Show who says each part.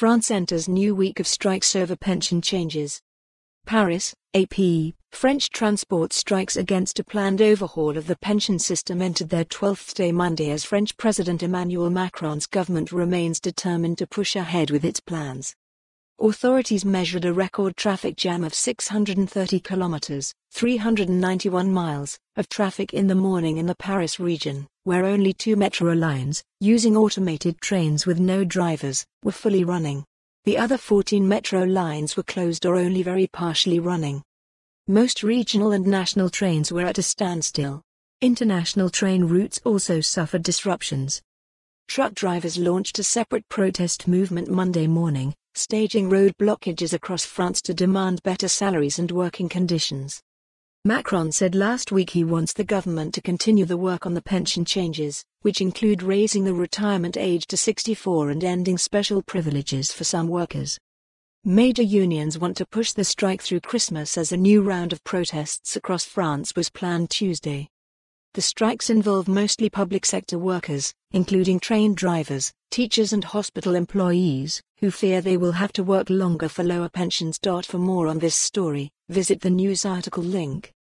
Speaker 1: France enters new week of strikes over pension changes. Paris, AP, French transport strikes against a planned overhaul of the pension system entered their 12th day Monday as French President Emmanuel Macron's government remains determined to push ahead with its plans. Authorities measured a record traffic jam of 630 kilometers, 391 miles, of traffic in the morning in the Paris region, where only two metro lines, using automated trains with no drivers, were fully running. The other 14 metro lines were closed or only very partially running. Most regional and national trains were at a standstill. International train routes also suffered disruptions. Truck drivers launched a separate protest movement Monday morning, staging road blockages across France to demand better salaries and working conditions. Macron said last week he wants the government to continue the work on the pension changes, which include raising the retirement age to 64 and ending special privileges for some workers. Major unions want to push the strike through Christmas as a new round of protests across France was planned Tuesday. The strikes involve mostly public sector workers, including train drivers, teachers, and hospital employees, who fear they will have to work longer for lower pensions. For more on this story, visit the news article link.